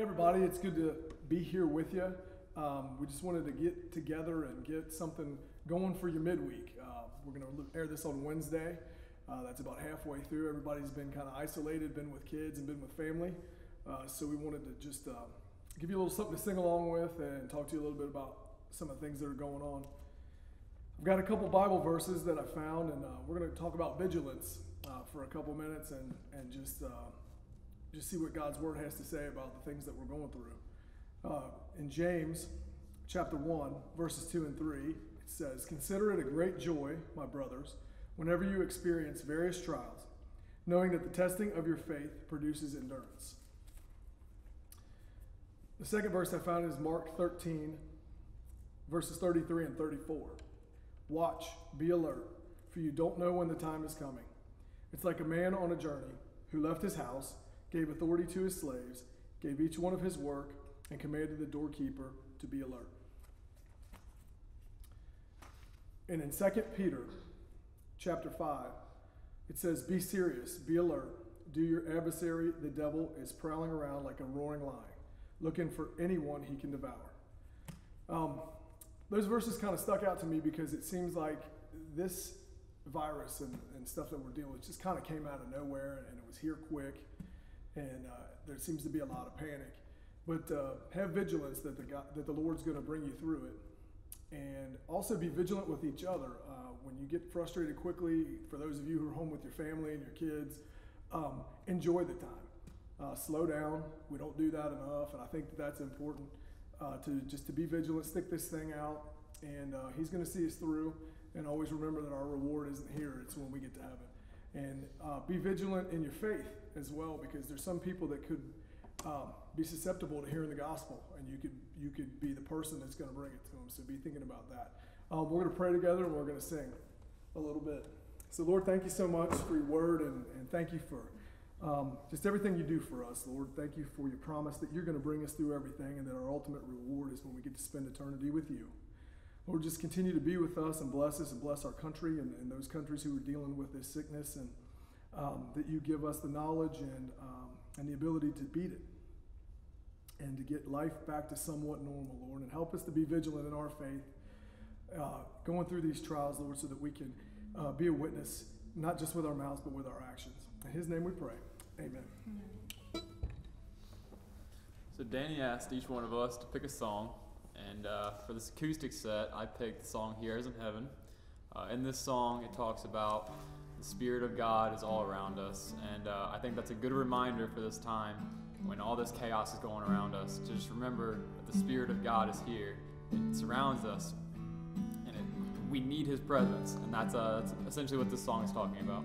Everybody, it's good to be here with you. Um, we just wanted to get together and get something going for your midweek. Uh, we're going to air this on Wednesday. Uh, that's about halfway through. Everybody's been kind of isolated, been with kids and been with family. Uh, so we wanted to just uh, give you a little something to sing along with and talk to you a little bit about some of the things that are going on. I've got a couple Bible verses that I found, and uh, we're going to talk about vigilance uh, for a couple minutes and, and just just see what God's word has to say about the things that we're going through. Uh, in James chapter 1, verses 2 and 3, it says, Consider it a great joy, my brothers, whenever you experience various trials, knowing that the testing of your faith produces endurance. The second verse I found is Mark 13, verses 33 and 34. Watch, be alert, for you don't know when the time is coming. It's like a man on a journey who left his house gave authority to his slaves, gave each one of his work, and commanded the doorkeeper to be alert. And in 2 Peter chapter 5, it says, Be serious, be alert. Do your adversary, the devil, is prowling around like a roaring lion, looking for anyone he can devour. Um, those verses kind of stuck out to me because it seems like this virus and, and stuff that we're dealing with just kind of came out of nowhere and it was here quick and uh, there seems to be a lot of panic. But uh, have vigilance that the God, that the Lord's going to bring you through it, and also be vigilant with each other. Uh, when you get frustrated quickly, for those of you who are home with your family and your kids, um, enjoy the time. Uh, slow down. We don't do that enough, and I think that that's important uh, to just to be vigilant, stick this thing out, and uh, He's going to see us through. And always remember that our reward isn't here; it's when we get to heaven and be vigilant in your faith as well because there's some people that could um, be susceptible to hearing the gospel and you could you could be the person that's going to bring it to them so be thinking about that. Um, we're going to pray together and we're going to sing a little bit. So lord thank you so much for your word and, and thank you for um, just everything you do for us. Lord thank you for your promise that you're going to bring us through everything and that our ultimate reward is when we get to spend eternity with you. Lord, just continue to be with us and bless us and bless our country and, and those countries who are dealing with this sickness, and um, that you give us the knowledge and, um, and the ability to beat it and to get life back to somewhat normal, Lord, and help us to be vigilant in our faith, uh, going through these trials, Lord, so that we can uh, be a witness, not just with our mouths, but with our actions. In His name we pray. Amen. So, Danny asked each one of us to pick a song and uh, for this acoustic set, I picked the song Here As in Heaven. Uh, in this song, it talks about the Spirit of God is all around us. And uh, I think that's a good reminder for this time when all this chaos is going around us to just remember that the Spirit of God is here. It surrounds us. And it, we need His presence. And that's, uh, that's essentially what this song is talking about.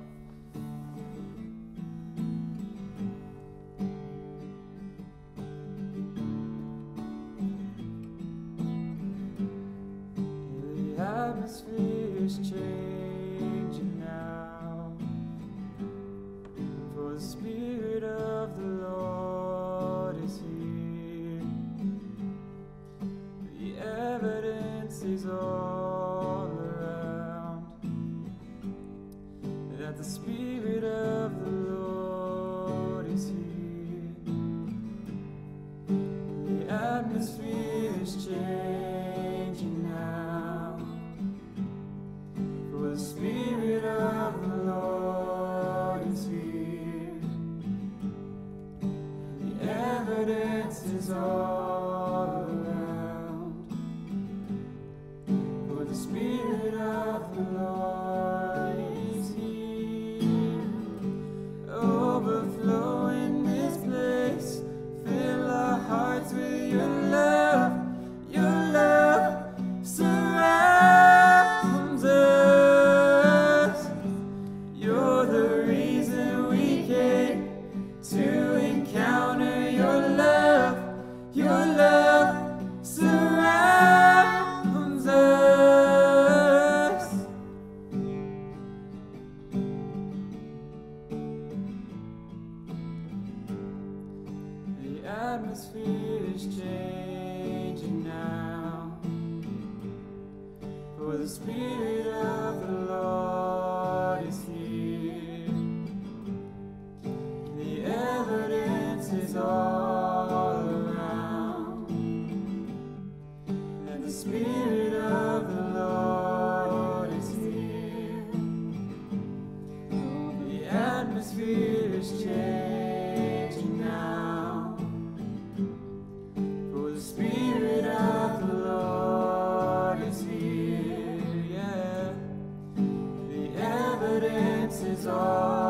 is all.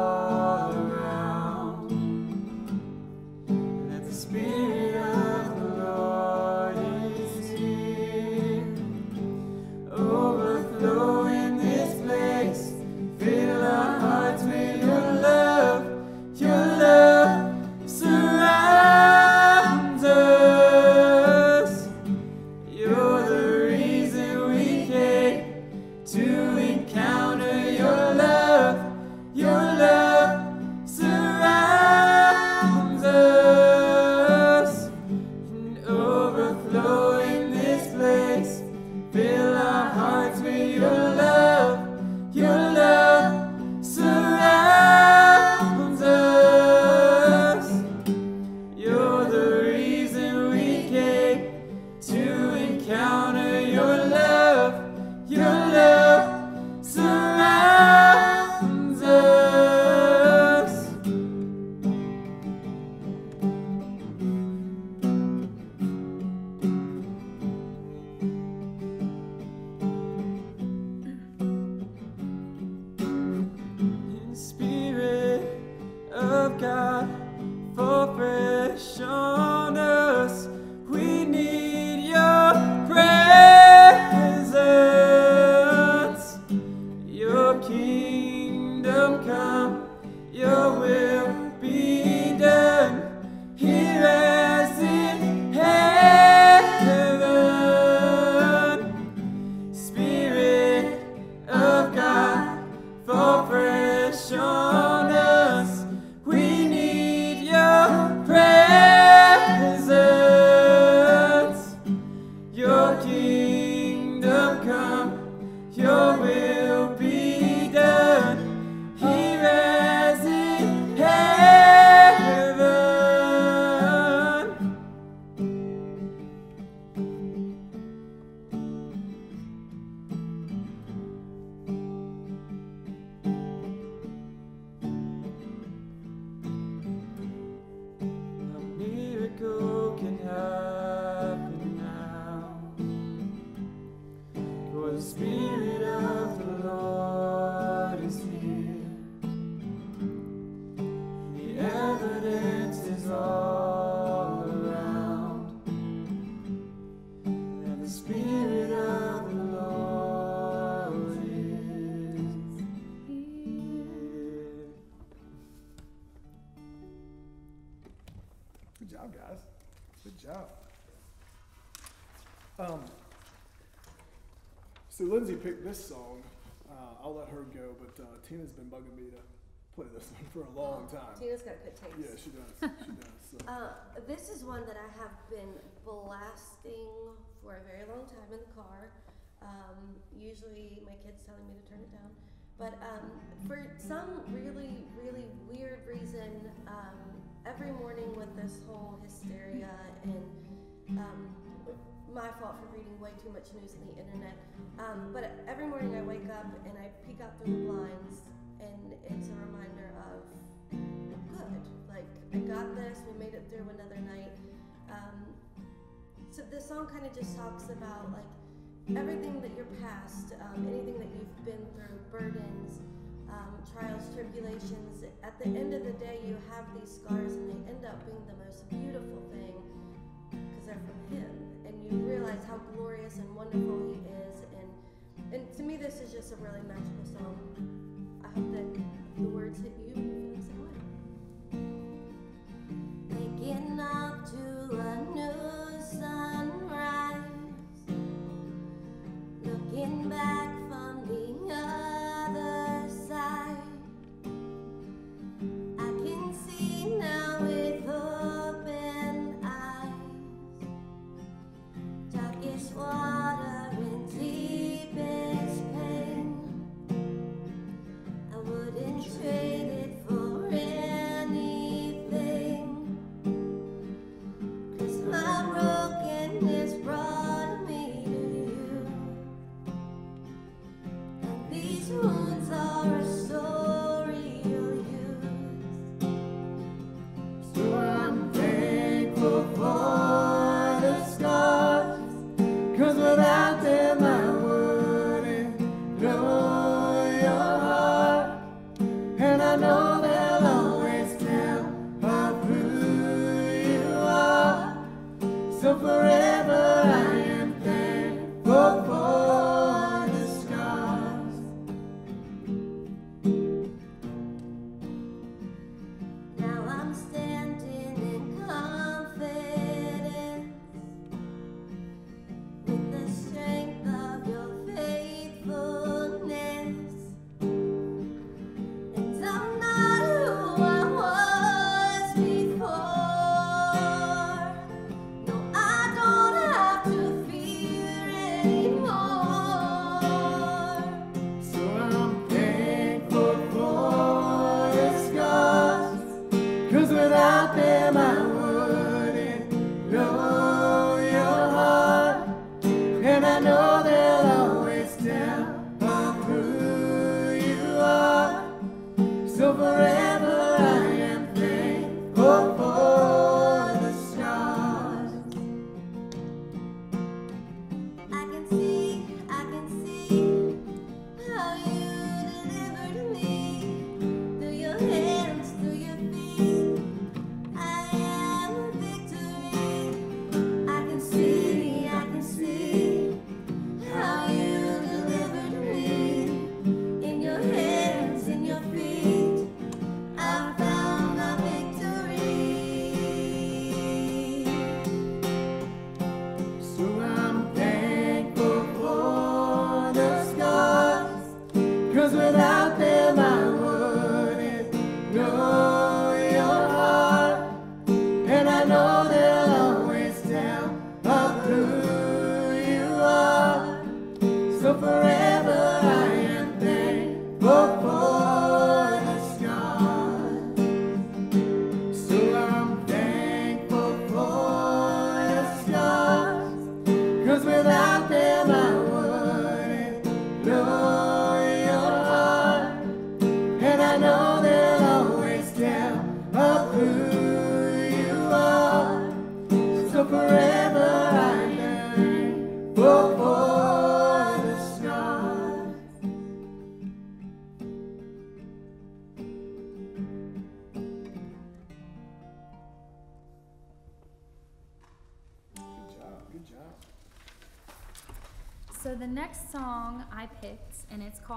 Picked this song. Uh, I'll let her go, but uh, Tina's been bugging me to play this one for a long time. Tina's got good taste. Yeah, she does. She does. So. Uh, this is one that I have been blasting for a very long time in the car. Um, usually my kids telling me to turn it down. But um, for some really, really weird reason, um, every morning with this whole hysteria and um, my fault for reading way too much news on the internet. Um, but every morning I wake up and I peek out through the blinds, and it's a reminder of good. Like I got this. We made it through another night. Um, so this song kind of just talks about like everything that you're past, um, anything that you've been through, burdens, um, trials, tribulations. At the end of the day, you have these scars, and they end up being the most beautiful thing because they're from Him, and you realize how glorious and wonderful He is. And and to me, this is just a really magical song. I hope that the words hit you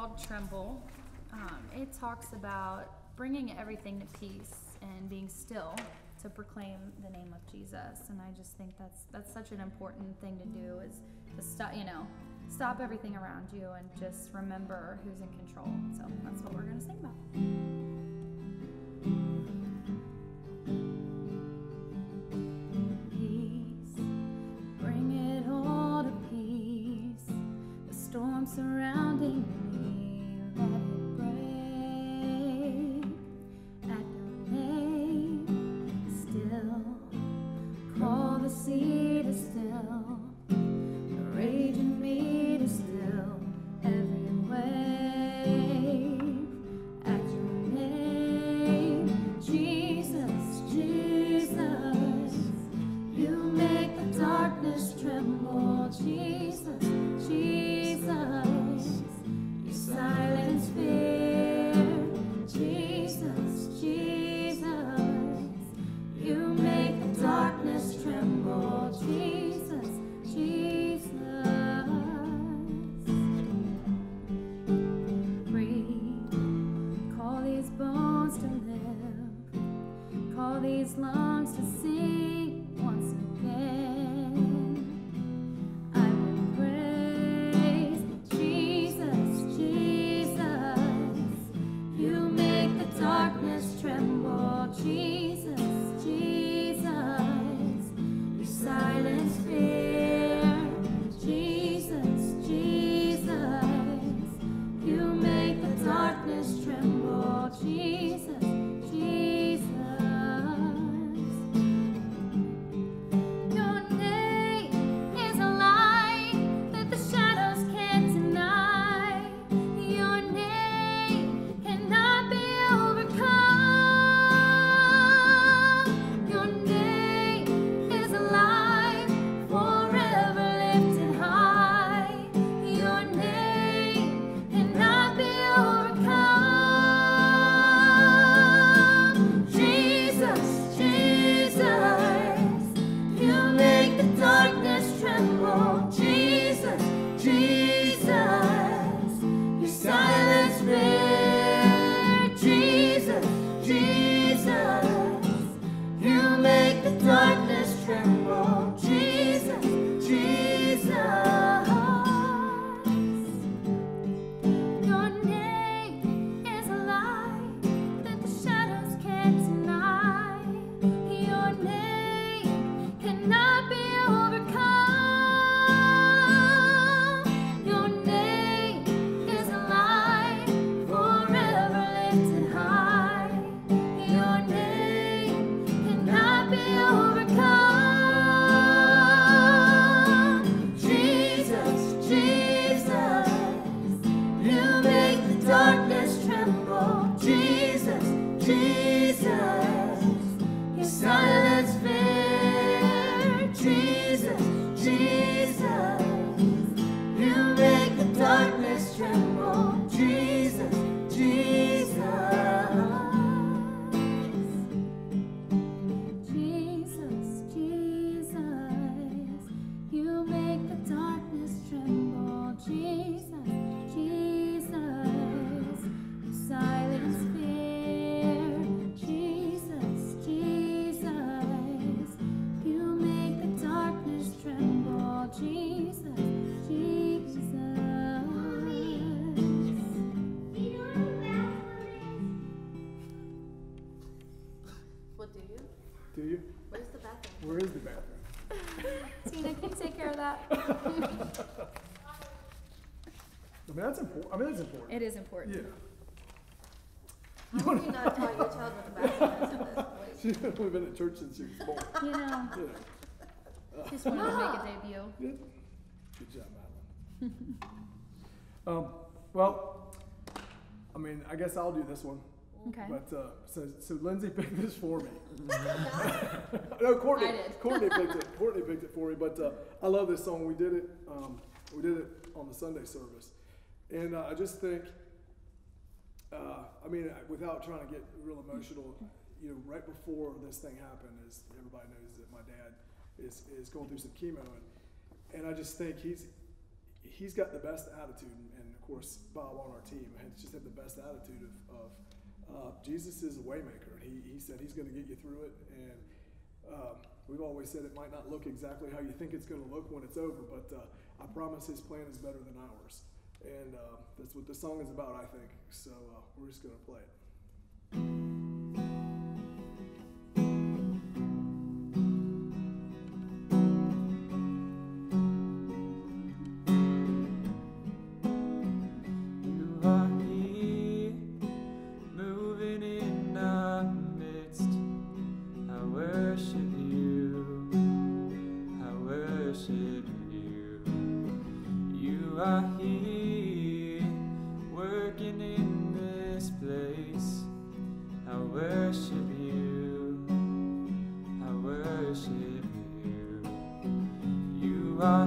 called Tremble. Um, it talks about bringing everything to peace and being still to proclaim the name of Jesus. And I just think that's that's such an important thing to do is to stop, you know, stop everything around you and just remember who's in control. So that's what we're going to sing about. deep. that. I mean, that's important. I mean, that's important. It is important. Yeah. How would you not tell your child what the Bible says at this point? Been at church since she was born. You know. Yeah. Just wanted to make a ah! debut. Yeah. Good job, um, well, I mean, I guess I'll do this one. Okay. But uh, so, so Lindsay picked this for me. no, Courtney. I did. Courtney picked it. Courtney picked it for me. But uh, I love this song. We did it. Um, we did it on the Sunday service, and uh, I just think. Uh, I mean, without trying to get real emotional, you know, right before this thing happened, as everybody knows that my dad is is going through some chemo, and and I just think he's he's got the best attitude, and, and of course Bob on our team has just had the best attitude of, of uh, Jesus is a waymaker. He, he said he's going to get you through it, and um, we've always said it might not look exactly how you think it's going to look when it's over, but uh, I promise His plan is better than ours, and uh, that's what the song is about, I think. So uh, we're just going to play it. Worship you. I worship you. You are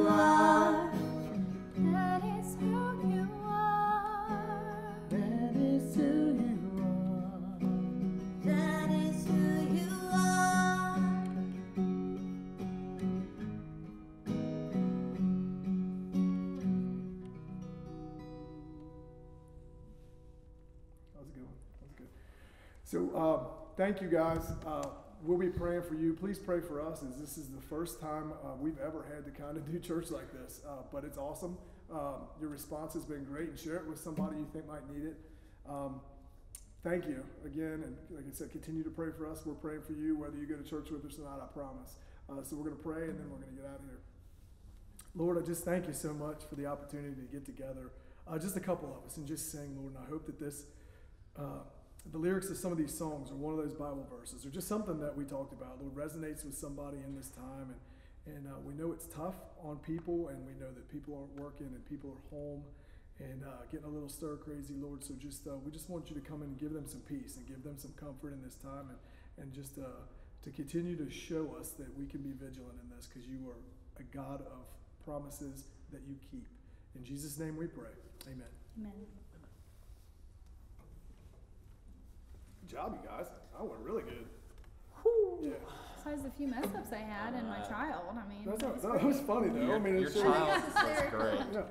Um, thank you guys. Uh, we'll be praying for you. Please pray for us, as this is the first time uh, we've ever had to kind of do church like this. Uh, but it's awesome. Um, your response has been great, and share it with somebody you think might need it. Um, thank you again, and like I said, continue to pray for us. We're praying for you, whether you go to church with us or not. I promise. Uh, so we're going to pray, and then we're going to get out of here. Lord, I just thank you so much for the opportunity to get together, uh, just a couple of us, and just sing, Lord. And I hope that this, uh, the lyrics of some of these songs, or one of those Bible verses, or just something that we talked about, Lord, resonates with somebody in this time. And and uh, we know it's tough on people, and we know that people aren't working and people are home and uh, getting a little stir crazy, Lord. So just uh, we just want you to come in and give them some peace and give them some comfort in this time, and and just uh, to continue to show us that we can be vigilant in this because you are a God of promises that you keep. In Jesus' name we pray. Amen. Amen. Good job, you guys. I went really good. Yeah. Besides the few mess ups I had in my Uh, child, I mean. That's not, it's that was funny though. Your, I mean, your it's just, child That's was great. yeah.